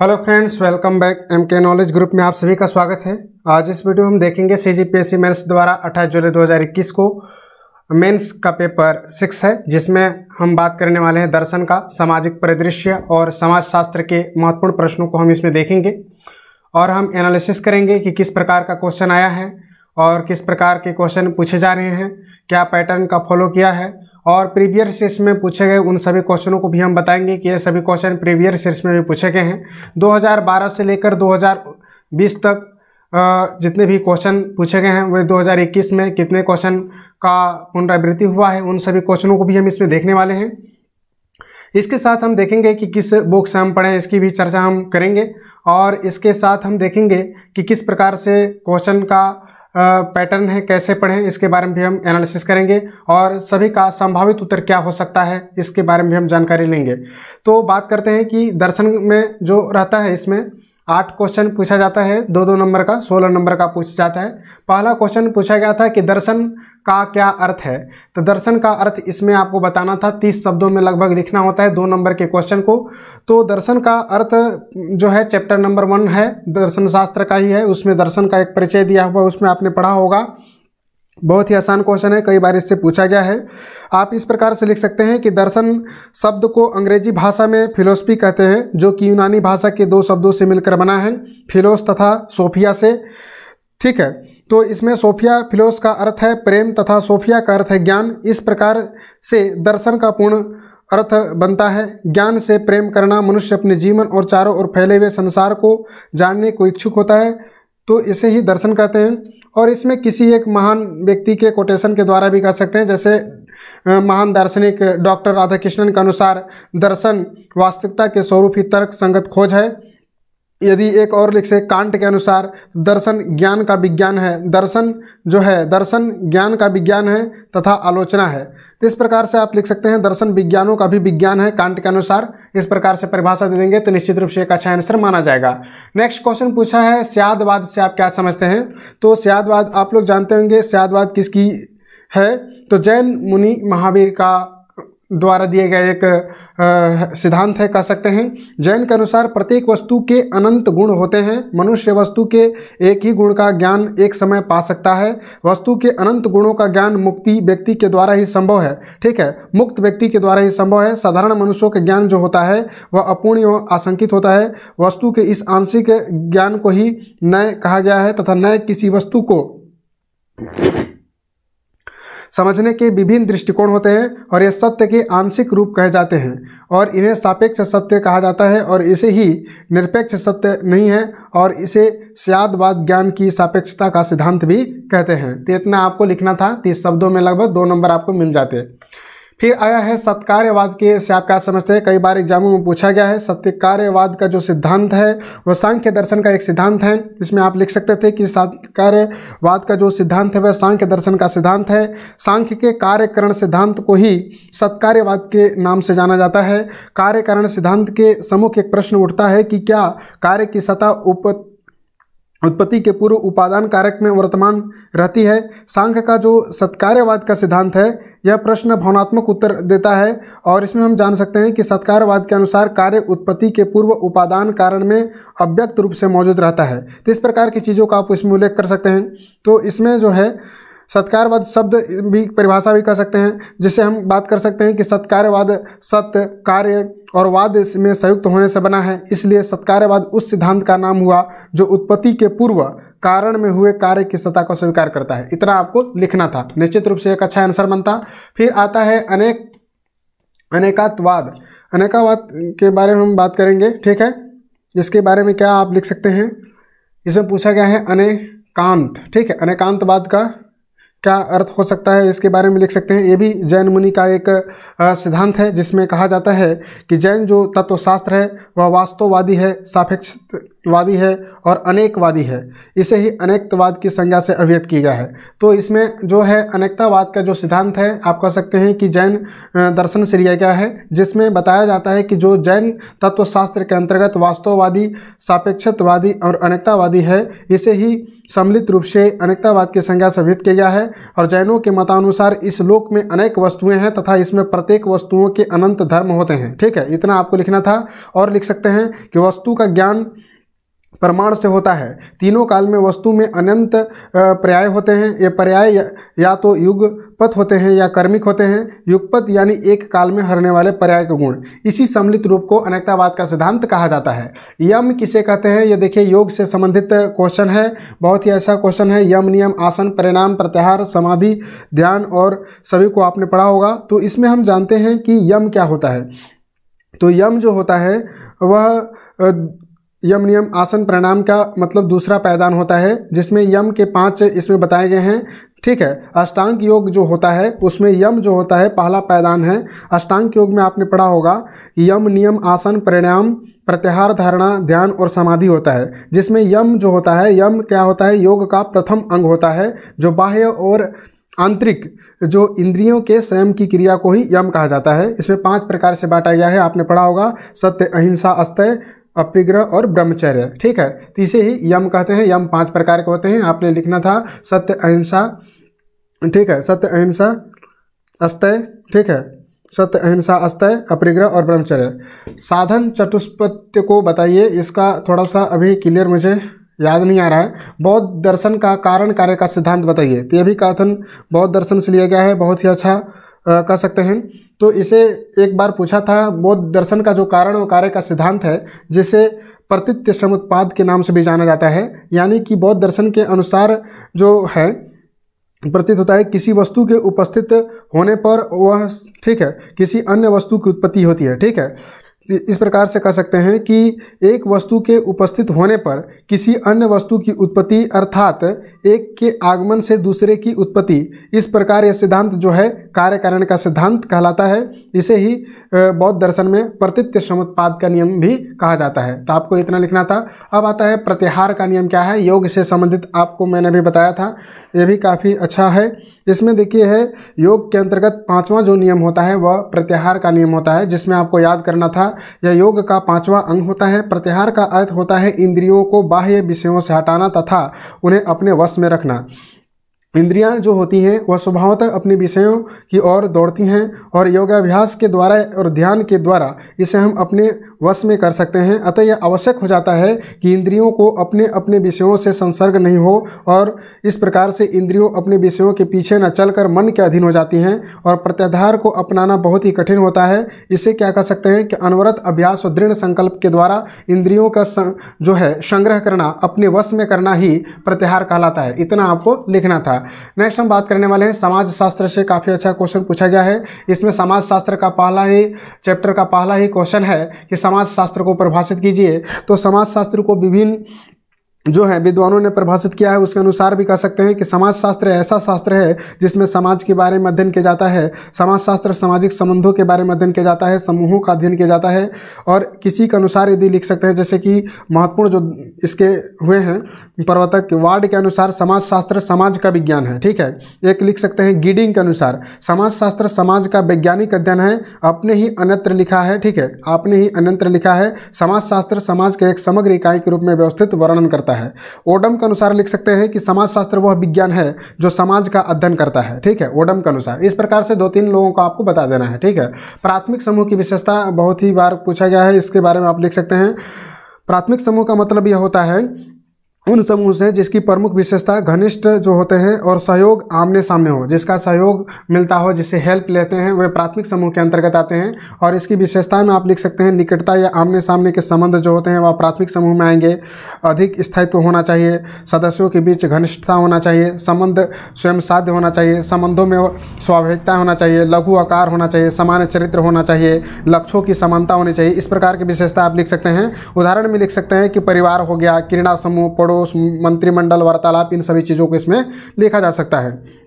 Hello friends, welcome back M K knowledge group में आप सभी का स्वागत है। आज इस वीडियो में हम देखेंगे C G P S C mains द्वारा 28 जुलाई 2021 को मेंस का पेपर सिक्स है, जिसमें हम बात करने वाले हैं दर्शन का, सामाजिक परिदृश्य और समाज शास्त्र के महत्वपूर्ण प्रश्नों को हम इसमें देखेंगे। और हम एनालिसिस करेंगे कि किस प्रकार का क्वेश्चन आया है और किस प्रकार के क्वेश्चन पूछे जा रहे हैं, क्या पैटर्न का फॉलो किया है और प्रीवियस सीर्स में पूछे गए उन सभी क्वेश्चनों को भी हम बताएँगे कि ये सभी क्वेश्चन प्रीवियस सीर्स में भी पूछे गए हैं। 2012 से लेकर 2020 तक जितने भी क्वेश्चन पूछे गए हैं वे 2021 में कितने क्वेश्चन का पुनरावृत्ति हुआ है, उन सभी क्वेश्चनों को भी हम इसमें देखने वाले हैं। इसके साथ हम देखेंगे कि किस बुक से हम पढ़ें, इसकी भी चर्चा हम करेंगे और इसके साथ हम देखेंगे कि किस प्रकार से क्वेश्चन का पैटर्न है, कैसे पढ़ें, इसके बारे में भी हम एनालिसिस करेंगे और सभी का संभावित उत्तर क्या हो सकता है, इसके बारे में भी हम जानकारी लेंगे। तो बात करते हैं कि दर्शन में जो रहता है इसमें आठ क्वेश्चन पूछा जाता है, दो दो नंबर का, सोलह नंबर का पूछा जाता है। पहला क्वेश्चन पूछा गया था कि दर्शन का क्या अर्थ है? तो दर्शन का अर्थ इसमें आपको बताना था, तीस शब्दों में लगभग लिखना होता है दो नंबर के क्वेश्चन को। तो दर्शन का अर्थ जो है चैप्टर नंबर वन है, दर्शन शास्त्र का ही है, उसमें दर्शन का एक परिचय दिया हुआ, उसमें आपने पढ़ा होगा। बहुत ही आसान क्वेश्चन है, कई बार इससे पूछा गया है। आप इस प्रकार से लिख सकते हैं कि दर्शन शब्द को अंग्रेज़ी भाषा में फिलोसफी कहते हैं, जो कि यूनानी भाषा के दो शब्दों से मिलकर बना है, फिलोस तथा सोफिया से। ठीक है तो इसमें सोफिया फिलोस का अर्थ है प्रेम तथा सोफिया का अर्थ है ज्ञान। इस प्रकार से दर्शन का पूर्ण अर्थ बनता है। ज्ञान से प्रेम करना मनुष्य अपने जीवन और चारों ओर फैले हुए संसार को जानने को इच्छुक होता है तो इसे ही दर्शन कहते हैं। और इसमें किसी एक महान व्यक्ति के कोटेशन के द्वारा भी कह सकते हैं। जैसे महान दार्शनिक डॉक्टर राधाकृष्णन के अनुसार, दर्शन वास्तविकता के स्वरूप ही तर्क, संगत, खोज है। यदि एक और लिख से, कांट के अनुसार, दर्शन ज्ञान का विज्ञान है। दर्शन जो है, दर्शन ज्ञान का विज्ञान है तथा आलोचना है। तो इस प्रकार से आप लिख सकते हैं, दर्शन विज्ञानों का भी विज्ञान है कांट के अनुसार। इस प्रकार से परिभाषा दे देंगे तो निश्चित रूप से एक अच्छा आंसर माना जाएगा। नेक्स्ट क्वेश्चन पूछा है, स्यादवाद से आप क्या समझते हैं? तो स्यादवाद आप लोग जानते होंगे, स्यादवाद किसकी है? तो जैन मुनि महावीर का द्वारा दिए गए एक सिद्धांत है, कह सकते हैं, जैन के अनुसार प्रत्येक वस्तु के अनंत गुण होते हैं, मनुष्य वस्तु के एक ही गुण का ज्ञान एक समय पा सकता है, वस्तु के अनंत गुणों का ज्ञान मुक्ति व्यक्ति के द्वारा ही संभव है, ठीक है, मुक्त व्यक्ति के द्वारा ही संभव है, साधारण मनुष्यों के ज्ञान जो होता है, वह अपूर्ण एवं आशंकित होता है, वस्तु के इस आंशिक ज्ञान को ही नय कहा गया है तथा नय किसी वस्तु को समझने के विभिन्न दृष्टिकोण होते हैं और ये सत्य के आंशिक रूप कहे जाते हैं और इन्हें सापेक्ष सत्य कहा जाता है और इसे ही निरपेक्ष सत्य नहीं है और इसे स्यादवाद ज्ञान की सापेक्षता का सिद्धांत भी कहते हैं। तो इतना आपको लिखना था, तीस शब्दों में लगभग दो नंबर आपको मिल जाते। फिर आया है सत्कार्यवाद के, से आप क्या समझते हैं? कई बार एग्जामों में पूछा गया है सत्यकार्यवाद का जो सिद्धांत है वह सांख्य दर्शन का एक सिद्धांत है इसमें आप लिख सकते थे कि सत्कार्यवाद का जो सिद्धांत है, वह सांख्य दर्शन का सिद्धांत है। सांख्य के कार्यकरण सिद्धांत को ही सत्कार्यवाद के नाम से जाना जाता है। कार्यकरण सिद्धांत के सम्मुख एक प्रश्न उठता है कि क्या कार्य की सतह उप, उत्पत्ति के पूर्व उपादान कारक में वर्तमान रहती है? सांख्य का जो सत्कार्यवाद का सिद्धांत है यह प्रश्न भावनात्मक उत्तर देता है और इसमें हम जान सकते हैं कि सत्कारवाद के अनुसार कार्य उत्पत्ति के पूर्व उपादान कारण में अव्यक्त रूप से मौजूद रहता है। तो इस प्रकार की चीज़ों का आप इसमें उल्लेख कर सकते हैं। तो इसमें जो है, सत्कारवाद शब्द भी परिभाषा भी कर सकते हैं, जिससे हम बात कर सकते हैं कि सत्कारवाद सत्य, कार्य और वाद में संयुक्त होने से बना है। इसलिए सत्कारवाद उस सिद्धांत का नाम हुआ जो उत्पत्ति के पूर्व कारण में हुए कार्य की सत्ता को स्वीकार करता है। इतना आपको लिखना था। निश्चित रूप से एक अच्छा आंसर बनता। फिर आता है अनेक, अनेकात्वाद। अनेकावाद के बारे में हम बात करेंगे, ठीक है? इसके बारे में क्या आप लिख सकते हैं? इसमें पूछा गया है अनेकांत, ठीक है? अनेकांतवाद का क्या अर्थ हो सकता है? इसके बारे में लिख सकते हैं। ये भी जैन मुनि का एक सिद्धांत है, जिसमें कहा जाता है कि जैन जो तत्वशास्त्र है, वह वास्तववादी है, सापेक्ष वादी है और अनेकवादी है। इसे ही अनेकतावाद की संज्ञा से अभियत किया गया है। तो इसमें जो है अनेकतावाद का जो सिद्धांत है, आप कह सकते हैं कि जैन दर्शन लिया गया है, जिसमें बताया जाता है कि जो जैन तत्वशास्त्र के अंतर्गत वास्तववादी, सापेक्षतवादी और अनेकतावादी है, इसे ही सम्मिलित रूप से अनेकतावाद की संज्ञा से अभियत किया गया है। और जैनों के मतानुसार इस लोक में अनेक वस्तुएँ हैं तथा इसमें प्रत्येक वस्तुओं के अनंत धर्म होते हैं। ठीक है, इतना आपको लिखना था। और लिख सकते हैं कि वस्तु का ज्ञान प्रमाण से होता है। तीनों काल में वस्तु में अनंत पर्याय होते हैं। ये पर्याय या, या तो युगपत होते हैं या कर्मिक होते हैं। युगपत यानी एक काल में हरने वाले पर्याय के गुण। इसी सम्मिलित रूप को अनेकतावाद का सिद्धांत कहा जाता है। यम किसे कहते हैं? ये देखिए योग से संबंधित क्वेश्चन है। बहुत ही ऐसा क्वेश्चन है। यम नियम आसन परिणाम प्रत्याहार समाधि ध्यान और सभी को आपने पढ़ा होगा। तो इसमें हम जानते हैं कि यम क्या होता है। तो यम जो होता है वह यम नियम आसन प्रणाम का मतलब दूसरा पैदान होता है, जिसमें यम के पाँच इसमें बताए गए हैं। ठीक है, अष्टांग योग जो होता है, उसमें यम जो होता है, पहला पैदान है। अष्टांग योग में आपने पढ़ा होगा, यम नियम आसन परिणाम प्रत्याहार धारणा, ध्यान और समाधि होता है। जिसमें यम जो होता है, यम क्या होता है, योग का प्रथम अंग होता है, जो बाह्य और आंतरिक, जो इंद्रियों के स्वयं की क्रिया को ही यम कहा जाता है। इसमें पाँच प्रकार से बांटा गया है, आपने पढ़ा होगा, सत्य, अहिंसा, अस्तय अपिग्रह और ब्रह्मचर्य। ठीक है? तो इसे ही यम कहते हैं, यम पाँच प्रकार के होते हैं। आपने लिखना था सत्य, अहिंसा। ठीक है? सत्य, अहिंसा, अस्तय। ठीक है? सत्य, अहिंसा, अस्तय अपरिग्रह और ब्रह्मचर्य। साधन चतुष्पत्य को बताइए। इसका थोड़ा सा अभी क्लियर मुझे याद नहीं आ रहा है। बौद्ध दर्शन का कारण कार्य का सिद्धांत बताइए। तो यह भी कथन बौद्ध दर्शन से लिया गया है। बहुत ही अच्छा कह सकते हैं। तो इसे एक बार पूछा था, बौद्ध दर्शन का जो कारण और कार्य का सिद्धांत है, जिसे प्रतित्य श्रम उत्पाद के नाम से भी जाना जाता है, यानी कि बौद्ध दर्शन के अनुसार जो है, प्रतीत होता है किसी वस्तु के उपस्थित होने पर वह, ठीक है, किसी अन्य वस्तु की उत्पत्ति होती है, ठीक है। इस प्रकार से कह सकते हैं कि एक वस्तु के उपस्थित होने पर किसी अन्य वस्तु की उत्पत्ति अर्थात एक के आगमन से दूसरे की उत्पत्ति, इस प्रकार यह सिद्धांत जो है कार्य कारण का सिद्धांत कहलाता है। इसे ही बौद्ध दर्शन में प्रतित्य समुत्पाद का नियम भी कहा जाता है। तो आपको इतना लिखना था। अब आता है प्रत्याहार का नियम क्या है? योग से संबंधित आपको मैंने भी बताया था। यह भी काफ़ी अच्छा है। इसमें देखिए है, योग के अंतर्गत पांचवा जो नियम होता है, वह प्रत्याहार का नियम होता है, जिसमें आपको याद करना था, यह योग का पांचवा अंग होता है। प्रत्याहार का अर्थ होता है इंद्रियों को बाह्य विषयों से हटाना तथा उन्हें अपने वश में रखना। इंद्रियाँ जो होती हैं, वह स्वभावतः अपने विषयों की ओर दौड़ती हैं और योगाभ्यास के द्वारा और ध्यान के द्वारा इसे हम अपने वश में कर सकते हैं। अतः यह आवश्यक हो जाता है कि इंद्रियों को अपने अपने विषयों से संसर्ग नहीं हो और इस प्रकार से इंद्रियों अपने विषयों के पीछे न चलकर मन के अधीन हो जाती हैं और प्रत्याधार को अपनाना बहुत ही कठिन होता है। इसे क्या कह सकते हैं कि अनवरत अभ्यास और दृढ़ संकल्प के द्वारा इंद्रियों का जो है, संग्रह करना, अपने वश में करना ही प्रत्याहार कहलाता है। इतना आपको लिखना था। नेक्स्ट हम बात करने वाले हैं समाज शास्त्र से। काफ़ी अच्छा क्वेश्चन पूछा गया है। इसमें समाज शास्त्र का पहला ही चैप्टर का पहला ही क्वेश्चन है कि समाज शास्त्र को परिभाषित कीजिए तो समाजशास्त्र को विभिन्न जो है, विद्वानों ने परिभाषित किया है, उसके अनुसार भी कह सकते हैं कि समाज शास्त्र ऐसा शास्त्र है जिसमें समाज के बारे में अध्ययन किया जाता है। समाजशास्त्र सामाजिक संबंधों के बारे में अध्ययन किया जाता है, समूहों का अध्ययन किया जाता है और किसी के अनुसार यदि लिख सकते हैं, जैसे कि महत्वपूर्ण जो इसके हुए हैं प्रवर्तक वार्ड के अनुसार समाजशास्त्र समाज का विज्ञान है, ठीक है? एक लिख सकते हैं गिडिंग के अनुसार। समाजशास्त्र समाज का वैज्ञानिक अध्ययन है, अपने ही अन्यत्र लिखा है, ठीक है? आपने ही अन्यत्र लिखा है। समाजशास्त्र समाज के एक समग्र इकाई के रूप में व्यवस्थित वर्णन करता है। है। ओडम के अनुसार लिख सकते हैं कि समाजशास्त्र वह विज्ञान है जो समाज का अध्ययन करता है, ठीक है? ओडम के अनुसार। इस प्रकार से दो तीन लोगों को आपको बता देना है, ठीक है? प्राथमिक समूह की विशेषता बहुत ही बार पूछा गया है, इसके बारे में आप लिख सकते हैं। प्राथमिक समूह का मतलब यह होता है उन समूह से जिसकी प्रमुख विशेषता घनिष्ठ जो होते हैं और सहयोग आमने सामने हो, जिसका सहयोग मिलता हो, जिससे हेल्प लेते हैं, वे प्राथमिक समूह के अंतर्गत आते हैं। और इसकी विशेषता में आप लिख सकते हैं, निकटता या आमने सामने के संबंध जो होते हैं, वह प्राथमिक समूह में आएँगे। अधिक स्थायित्व होना चाहिए, सदस्यों के बीच घनिष्ठता होना चाहिए, संबंध स्वयं साध्य होना चाहिए, संबंधों में स्वाभाविकता होना चाहिए, लघु आकार होना चाहिए, सामान्य चरित्र होना चाहिए, लक्ष्यों की समानता होनी चाहिए। इस प्रकार की विशेषता आप लिख सकते हैं। उदाहरण में लिख सकते हैं कि परिवार हो गया क्रीड़ा समूह पड़ो पड़ोस मंत्रिमंडल वार्तालाप, इन सभी चीज़ों को इसमें लिखा जा सकता है।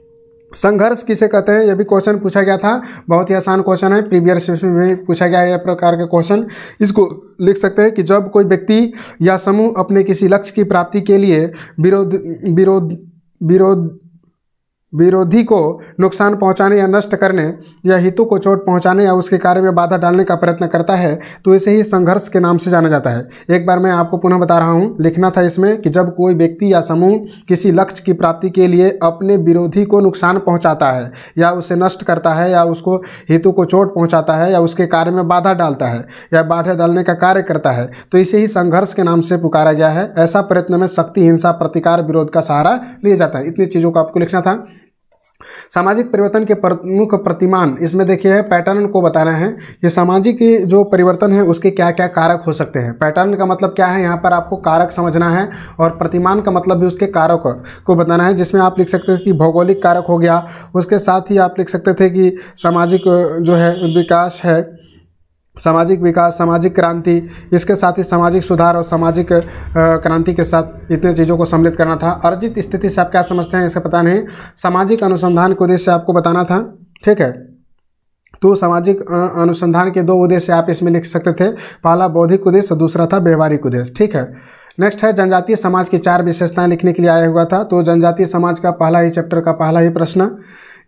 संघर्ष किसे कहते हैं? यह भी क्वेश्चन पूछा गया था। बहुत ही आसान क्वेश्चन है। प्रीवियस में भी पूछा गया है यह प्रकार के क्वेश्चन इसको लिख सकते हैं कि जब कोई व्यक्ति या समूह अपने किसी लक्ष्य की प्राप्ति के लिए विरोध विरोध विरोध विरोधी को नुकसान पहुँचाने या नष्ट करने या हितों को चोट पहुँचाने या उसके कार्य में बाधा डालने का प्रयत्न करता है तो इसे ही संघर्ष के नाम से जाना जाता है। एक बार मैं आपको पुनः बता रहा हूँ, लिखना था इसमें कि जब कोई व्यक्ति या समूह किसी लक्ष्य की प्राप्ति के लिए अपने विरोधी को नुकसान पहुँचाता है, या उसे नष्ट करता है, या उसको हितों को चोट पहुँचाता है, या उसके कार्य में बाधा डालता है, या बाधा डालने का कार्य करता है तो इसे ही संघर्ष के नाम से पुकारा गया है। ऐसा प्रयत्न में शक्ति हिंसा प्रतिकार, विरोध का सहारा लिया जाता है। इतनी चीज़ों को आपको लिखना था। सामाजिक परिवर्तन के प्रमुख प्रतिमान, इसमें देखिए है पैटर्न को बता रहे हैं। कि सामाजिक जो परिवर्तन है, उसके क्या क्या कारक हो सकते हैं। पैटर्न का मतलब क्या है? यहाँ पर आपको कारक समझना है और प्रतिमान का मतलब भी उसके कारक को बताना है, जिसमें आप लिख सकते थे कि भौगोलिक कारक हो गया। उसके साथ ही आप लिख सकते थे कि सामाजिक, जो है, विकास है। सामाजिक विकास, सामाजिक क्रांति, इसके साथ ही सामाजिक सुधार और सामाजिक क्रांति के साथ इतने चीज़ों को सम्मिलित करना था। अर्जित स्थिति से आप क्या समझते हैं इसे पता नहीं। सामाजिक अनुसंधान के उद्देश्य आपको बताना था, ठीक है? तो सामाजिक अनुसंधान के दो उद्देश्य आप इसमें लिख सकते थे। पहला, बौद्धिक उद्देश्य, दूसरा था व्यवहारिक उद्देश्य, ठीक है? नेक्स्ट है, जनजातीय समाज की चार विशेषताएँ लिखने के लिए आया हुआ था। तो जनजातीय समाज का पहला ही चैप्टर का पहला ही प्रश्न।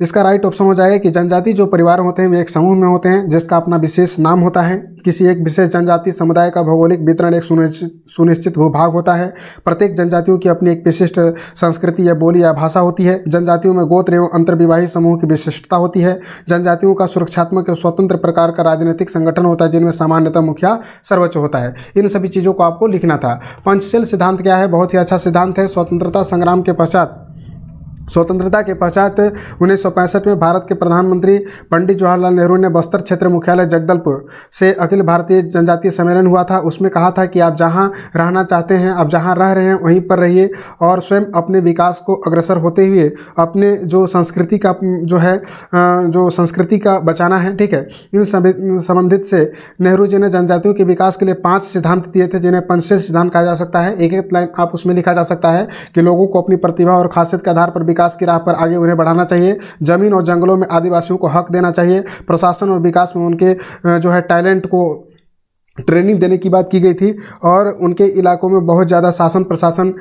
इसका राइट ऑप्शन हो जाएगा कि जनजाति जो परिवार होते हैं, वे एक समूह में होते हैं, जिसका अपना विशेष नाम होता है। किसी एक विशेष जनजाति समुदाय का भौगोलिक वितरण एक सुनिश्चित भूभाग होता है। प्रत्येक जनजातियों की अपनी एक विशिष्ट संस्कृति या बोली या भाषा होती है। जनजातियों में गोत्र एवं अंतर्विवाही समूह की विशिष्टता होती है। जनजातियों का सुरक्षात्मक एवं स्वतंत्र प्रकार का राजनीतिक संगठन होता है, जिनमें सामान्यतः मुखिया सर्वोच्च होता है। इन सभी चीज़ों को आपको लिखना था। पंचशील सिद्धांत क्या है? बहुत ही अच्छा सिद्धांत है। स्वतंत्रता संग्राम के पश्चात स्वतंत्रता के पश्चात उन्नीस सौ पैंसठ में भारत के प्रधानमंत्री पंडित जवाहरलाल नेहरू ने बस्तर क्षेत्र मुख्यालय जगदलपुर से अखिल भारतीय जनजातीय सम्मेलन हुआ था। उसमें कहा था कि आप जहाँ रहना चाहते हैं, आप जहाँ रह रहे हैं, वहीं पर रहिए और स्वयं अपने विकास को अग्रसर होते हुए अपने जो संस्कृति का, जो है जो संस्कृति का बचाना है, ठीक है? इन संबंधित से नेहरू जी ने जनजातियों के विकास के लिए पाँच सिद्धांत दिए थे, जिन्हें पंचशील सिद्धांत कहा जा सकता है। एक एक लाइन आप उसमें लिखा जा सकता है कि लोगों को अपनी प्रतिभा और खासियत के आधार पर विकास विकास की राह पर आगे उन्हें बढ़ाना चाहिए। ज़मीन और जंगलों में आदिवासियों को हक देना चाहिए। प्रशासन और विकास में उनके जो है टैलेंट को ट्रेनिंग देने की बात की गई थी और उनके इलाकों में बहुत ज़्यादा शासन प्रशासन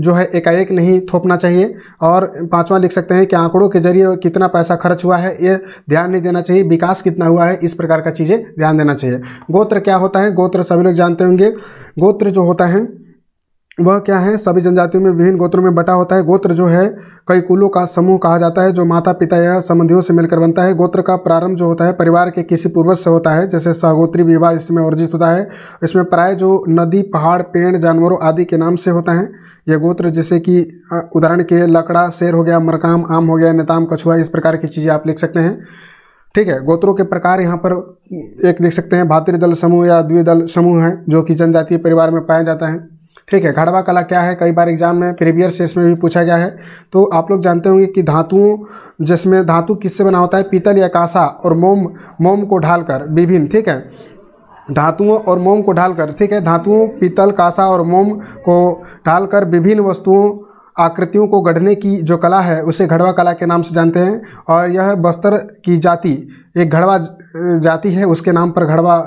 जो है एकाएक नहीं थोपना चाहिए। और पांचवा लिख सकते हैं कि आंकड़ों के ज़रिए कितना पैसा खर्च हुआ है, ये ध्यान नहीं देना चाहिए। विकास कितना हुआ है, इस प्रकार का चीज़ें ध्यान देना चाहिए। गोत्र क्या होता है? गोत्र सभी लोग जानते होंगे। गोत्र जो होता है वह क्या है? सभी जनजातियों में, विभिन्न गोत्रों में बटा होता है। गोत्र जो है, कई कुलों का समूह कहा जाता है, जो माता, पिता या संबंधियों से मिलकर बनता है। गोत्र का प्रारंभ जो होता है, परिवार के किसी पूर्वज से होता है, जैसे सहोत्री विवाह इसमें अर्जित होता है। इसमें प्राय जो नदी, पहाड़, पेड़, जानवरों आदि के नाम से होता है। यह गोत्र जैसे कि उदाहरण के लकड़ा, शेर हो गया, मरकाम, आम हो गया, नेताम, कछुआ, इस प्रकार की चीज़ें आप लिख सकते हैं। ठीक है, गोत्रों के प्रकार यहाँ पर एक लिख सकते हैं। भातृदल समूह या द्विदल समूह है, जो कि जनजातीय परिवार में पाया जाता है। ठीक है, घड़वा कला क्या है? कई बार एग्ज़ाम में प्रीवियस सेस में भी पूछा गया है। तो आप लोग जानते होंगे कि धातुओं, जिसमें धातु किससे बना होता है? पीतल या कांसा और मोम मोम को ढालकर, विभिन्न, ठीक है? धातुओं और मोम को ढालकर, ठीक है? धातुओं, पीतल, कांसा और मोम को ढालकर विभिन्न वस्तुओं, आकृतियों को गढ़ने की जो कला है, उसे घड़वा कला के नाम से जानते हैं। और यह बस्तर की जाति, एक घड़वा जाति है, उसके नाम पर घड़वा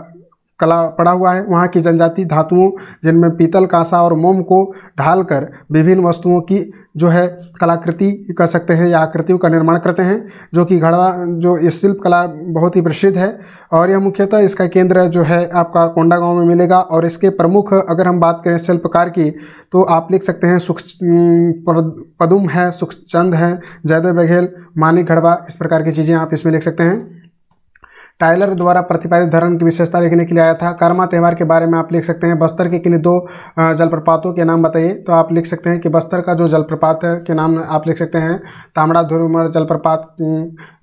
कला पड़ा हुआ है। वहाँ की जनजाति धातुओं, जिनमें पीतल, कांसा और मोम को ढालकर विभिन्न वस्तुओं की जो है कलाकृति कर सकते हैं या आकृतियों का निर्माण करते हैं, जो कि घड़वा, जो इस शिल्प कला बहुत ही प्रसिद्ध है। और यह मुख्यतः इसका केंद्र जो है आपका कोंडा गाँव में मिलेगा। और इसके प्रमुख अगर हम बात करें शिल्पकार की तो आप लिख सकते हैं सुख पदुम है सुखचंद है, जयदेव बघेल, मानिक घड़वा, इस प्रकार की चीज़ें आप इसमें लिख सकते हैं। टाइलर द्वारा प्रतिपादित धर्म की विशेषता लिखने के लिए आया था। कर्मा त्यौहार के बारे में आप लिख सकते हैं। बस्तर के किन्हीं दो जलप्रपातों के नाम बताइए। तो आप लिख सकते हैं कि बस्तर का जो जलप्रपात के नाम आप लिख सकते हैं। तामड़ा ध्रुमर जलप्रपात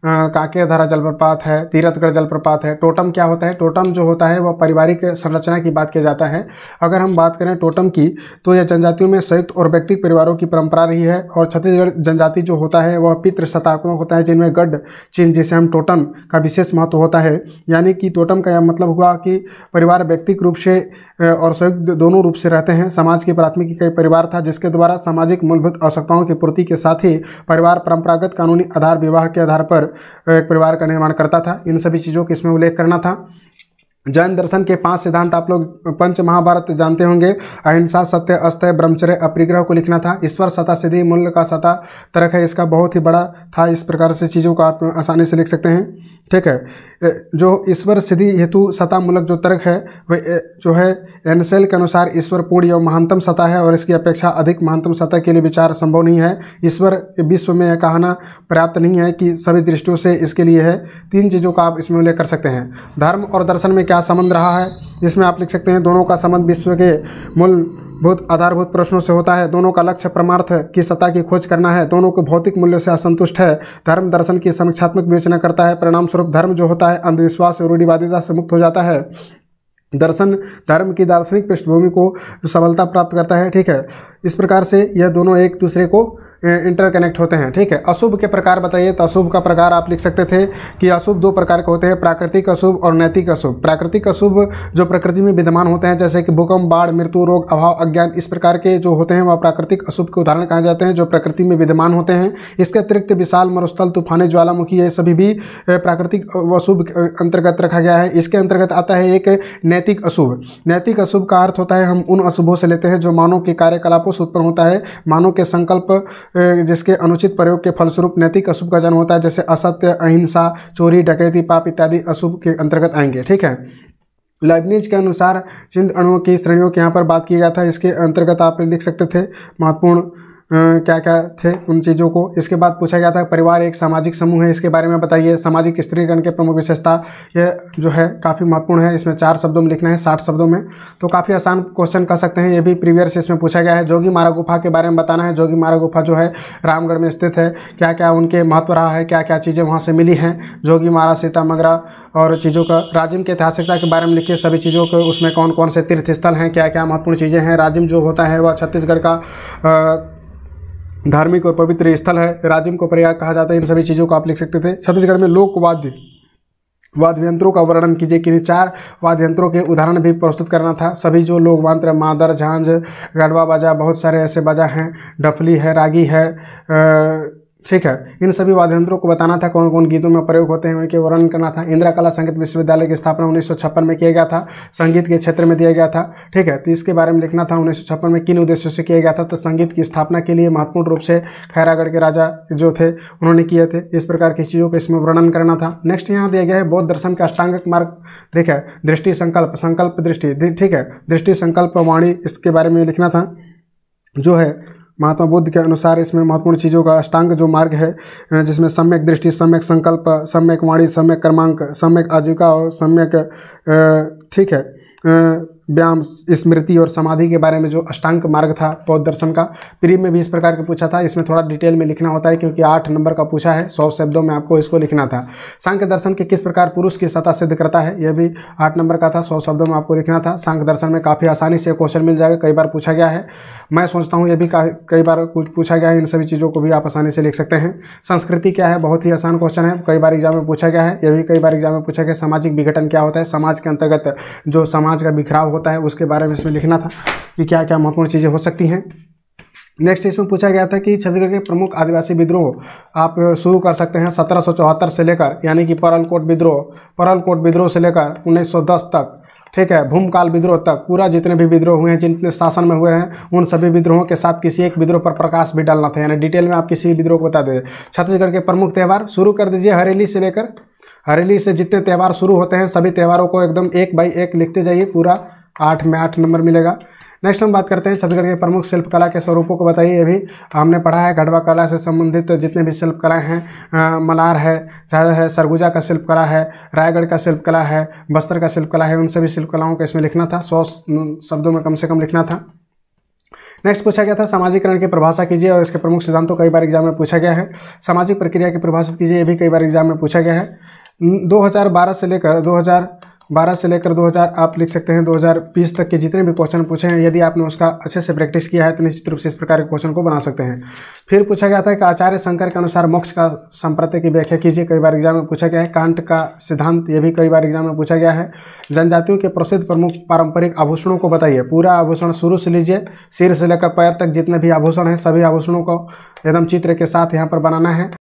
काके धारा जलप्रपात है, तीरथगढ़ जलप्रपात है। टोटम क्या होता है? टोटम जो होता है, वह पारिवारिक संरचना की बात किया जाता है। अगर हम बात करें टोटम की तो यह जनजातियों में संयुक्त और व्यक्तिगत परिवारों की परंपरा रही है और छत्तीसगढ़ जनजाति जो होता है, वह पितृ सतात्मक होता है, जिनमें गढ़ चिन्ह, जिसे हम टोटम का विशेष महत्व होता है। यानी कि टोटम का यह मतलब हुआ कि परिवार व्यक्तिक रूप से और संयुक्त दोनों रूप से रहते हैं। समाज की प्राथमिक इकाई परिवार था, जिसके द्वारा सामाजिक मूलभूत आवश्यकताओं की पूर्ति के साथ ही परिवार परंपरागत कानूनी आधार विवाह के आधार पर एक परिवार का निर्माण करता था। इन सभी चीज़ों को इसमें उल्लेख करना था। जैन दर्शन के पाँच सिद्धांत आप लोग पंच महाभारत जानते होंगे। अहिंसा, सत्य अस्तय ब्रह्मचर्य, अपरिग्रह को लिखना था। ईश्वर, सता, सिद्धि मूल्य का सता तरक है, इसका बहुत ही बड़ा था। इस प्रकार से चीज़ों को आप आसानी से लिख सकते हैं। ठीक है? जो ईश्वर, सिद्धि, हेतु, सता, मूलक जो तर्क है, वह जो है, एनसेल के अनुसार ईश्वर, पूर्ण या महानतम सता है और इसकी अपेक्षा अधिक महानतम सता के लिए विचार संभव नहीं है। ईश्वर विश्व में यह कहना पर्याप्त नहीं है कि सभी दृष्टियों से इसके लिए है। तीन चीज़ों का आप इसमें उल्लेख कर सकते हैं। धर्म और दर्शन में क्या संबंध रहा है इसमें आप लिख सकते हैं, दोनों का संबंध विश्व के मूल बहुत आधारभूत प्रश्नों से होता है, दोनों का लक्ष्य परमार्थ की सत्ता की खोज करना है, दोनों को भौतिक मूल्य से असंतुष्ट है, धर्म दर्शन की समीक्षात्मक विवेचना करता है परिणाम स्वरूप धर्म जो होता है, अंधविश्वास और रूढ़िवादिता से मुक्त हो जाता है। दर्शन, धर्म की दार्शनिक पृष्ठभूमि को सफलता प्राप्त करता है, ठीक है। इस प्रकार से यह दोनों एक दूसरे को इंटरकनेक्ट होते हैं, ठीक है? अशुभ के प्रकार बताइए तो अशुभ का प्रकार आप लिख सकते थे कि अशुभ दो प्रकार के होते हैं, प्राकृतिक अशुभ और नैतिक अशुभ। प्राकृतिक अशुभ जो प्रकृति में विद्यमान होते हैं, जैसे कि भूकंप, बाढ़, मृत्यु, रोग, अभाव, अज्ञान, इस प्रकार के जो होते हैं, वह प्राकृतिक अशुभ के उदाहरण कहा जाते हैं, जो प्रकृति में विद्यमान होते हैं। इसके अतिरिक्त विशाल, मरुस्थल, तूफानी, ज्वालामुखी, ये सभी भी प्राकृतिक अशुभ अंतर्गत रखा गया है। इसके अंतर्गत आता है एक नैतिक अशुभ। नैतिक अशुभ का अर्थ होता है, हम उन अशुभों से लेते हैं जो मानव के कार्यकलापों से उत्पन्न होता है। मानव के संकल्प जिसके अनुचित प्रयोग के फलस्वरूप नैतिक अशुभ का जन्म होता है, जैसे असत्य, अहिंसा, चोरी, डकैती, पाप इत्यादि अशुभ के अंतर्गत आएँगे, ठीक है? लाइबनीज के अनुसार चिन्ह अणुओं की श्रेणियों के यहाँ पर बात किया गया था, इसके अंतर्गत आप लिख सकते थे, महत्वपूर्ण क्या क्या थे उन चीज़ों को? इसके बाद पूछा गया था, परिवार एक सामाजिक समूह है, इसके बारे में बताइए। सामाजिक स्त्रीकरण के प्रमुख विशेषता यह जो है काफ़ी महत्वपूर्ण है। इसमें चार शब्दों में लिखना है, साठ शब्दों में। तो काफ़ी आसान क्वेश्चन कर सकते हैं, ये भी प्रीवियस इसमें पूछा गया है। जोगी मारा गुफा के बारे में बताना है। जोगी मारा गुफा जो है रामगढ़ में स्थित है। क्या क्या उनके महत्व रहा है? क्या क्या चीज़ें वहाँ से मिली हैं? जोगी मारा, सीता मगरा और चीज़ों का राजिम की ऐतिहासिकता के बारे में लिखिए। सभी चीज़ों के उसमें कौन कौन से तीर्थ स्थल हैं? क्या क्या महत्वपूर्ण चीज़ें हैं? राजिम जो होता है वह छत्तीसगढ़ का धार्मिक और पवित्र स्थल है, राजिम को प्रयाग कहा जाता है। इन सभी चीज़ों को आप लिख सकते थे। छत्तीसगढ़ में लोकवाद्य वाद्य यंत्रों का वर्णन कीजिए कि चार वाद्य यंत्रों के उदाहरण भी प्रस्तुत करना था। सभी जो लोग मंत्र मादर, झांझ, गढ़वा बाजा, बहुत सारे ऐसे बाजा हैं। डफली है, रागी है ठीक है, इन सभी वाद्यंत्रों को बताना था कौन कौन गीतों में प्रयोग होते हैं, उनके वर्णन करना था। इंदिरा कला संगीत विश्वविद्यालय की स्थापना उन्नीस सौ छप्पन में किया गया था, संगीत के क्षेत्र में दिया गया था। ठीक है तो इसके बारे में लिखना था, उन्नीस सौ छप्पन में किन उद्देश्यों से किया गया था तो संगीत की स्थापना के लिए महत्वपूर्ण रूप से खैरागढ़ के राजा जो थे, उन्होंने किए थे। इस प्रकार की चीज़ों को इसमें वर्णन करना था। नेक्स्ट यहाँ दिया गया है, बौद्ध दर्शन का अष्टांगिक मार्ग। ठीक है, दृष्टि संकल्प संकल्प दृष्टि। ठीक है, दृष्टि संकल्प वाणी, इसके बारे में लिखना था, जो है महात्मा बुद्ध के अनुसार इसमें महत्वपूर्ण चीज़ों का अष्टांग जो मार्ग है जिसमें सम्यक दृष्टि, सम्यक संकल्प, सम्यक वाणी, सम्यक क्रमांक, सम्यक आजीविका और सम्यक ठीक है। व्यायाम, स्मृति और समाधि के बारे में जो अष्टांग मार्ग था बौद्ध दर्शन का प्री में भी इस प्रकार के पूछा था। इसमें थोड़ा डिटेल में लिखना होता है, क्योंकि आठ नंबर का पूछा है, सौ शब्दों में आपको इसको लिखना था। सांख्य दर्शन के किस प्रकार पुरुष की सत्ता सिद्ध करता है, यह भी आठ नंबर का था, सौ शब्दों में आपको लिखना था। सांख्य दर्शन में काफ़ी आसानी से क्वेश्चन मिल जाएगा, कई बार पूछा गया है। मैं सोचता हूँ, यह भी कई बार कुछ पूछा गया है, इन सभी चीज़ों को भी आप आसानी से लिख सकते हैं। संस्कृति क्या है? बहुत ही आसान क्वेश्चन है, कई बार एग्ज़ाम में पूछा गया है, यह भी कई बार एग्ज़ाम में पूछा गया सामाजिक विघटन क्या होता है? समाज के अंतर्गत जो समाज का बिखराव होता है, उसके बारे में इसमें लिखना था कि क्या क्या महत्वपूर्ण चीज़ें हो सकती हैं। नेक्स्ट इसमें पूछा गया था कि छत्तीसगढ़ के प्रमुख आदिवासी विद्रोह आप शुरू कर सकते हैं सत्रह से लेकर, यानी कि परलकोट विद्रोह परलकोट विद्रोह से लेकर 1910 तक, ठीक है, भूमकाल विद्रोह तक, पूरा जितने भी विद्रोह हुए हैं, जितने शासन में हुए हैं, उन सभी विद्रोहों के साथ किसी एक विद्रोह पर प्रकाश भी डालना था। यानी डिटेल में आप किसी विद्रोह को बता दें। छत्तीसगढ़ के प्रमुख त्यौहार शुरू कर दीजिए हरेली से लेकर। हरेली से जितने त्यौहार शुरू होते हैं, सभी त्यौहारों को एकदम एक बाई एक लिखते जाइए पूरा। आठ में आठ नंबर मिलेगा। नेक्स्ट हम बात करते हैं छत्तीसगढ़ के प्रमुख शिल्पकला के स्वरूपों को बताइए। ये भी हमने पढ़ा है गढ़वा कला से संबंधित जितने भी शिल्पकलाएँ हैं मलार है चाहे है, सरगुजा का शिल्पकला है, रायगढ़ का शिल्पकला है, बस्तर का शिल्पकला है, उन सभी शिल्पकलाओं को इसमें लिखना था, सौ शब्दों में कम से कम लिखना था। नेक्स्ट पूछा गया था, सामाजिकरण की परिभाषा कीजिए और इसके प्रमुख सिद्धांतों कई बार एग्ज़ाम में पूछा गया है। सामाजिक प्रक्रिया की परिभाषित कीजिए, ये भी कई बार एग्ज़ाम में पूछा गया है। 2012 से लेकर बारह से लेकर 2000 आप लिख सकते हैं 2020 तक के जितने भी क्वेश्चन पूछे हैं, यदि आपने उसका अच्छे से प्रैक्टिस किया है तो निश्चित रूप से इस प्रकार के क्वेश्चन को बना सकते हैं। फिर पूछा गया था कि आचार्य शंकर के अनुसार मोक्ष का संप्रत्य की व्याख्या कीजिए। कई बार एग्ज़ाम में पूछा गया है। कांट का सिद्धांत, ये भी कई बार एग्ज़ाम में पूछा गया है। जनजातियों के प्रसिद्ध प्रमुख पारंपरिक आभूषणों को बताइए। पूरा आभूषण शुरू से लीजिए। सिर से लेकर पैर तक जितने भी आभूषण हैं, सभी आभूषणों को एकदम चित्र के साथ यहाँ पर बनाना है।